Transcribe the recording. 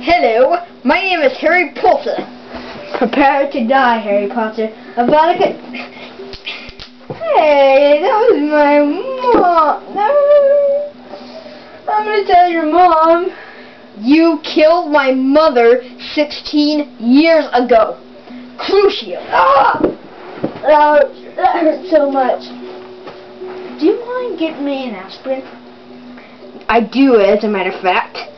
Hello, my name is Harry Potter. Prepare to die, Harry Potter. About to. Hey, that was my mom. I'm gonna tell your mom. You killed my mother 16 years ago. Crucio. Ah! Ouch, that hurt so much. Do you mind getting me an aspirin? I do, as a matter of fact.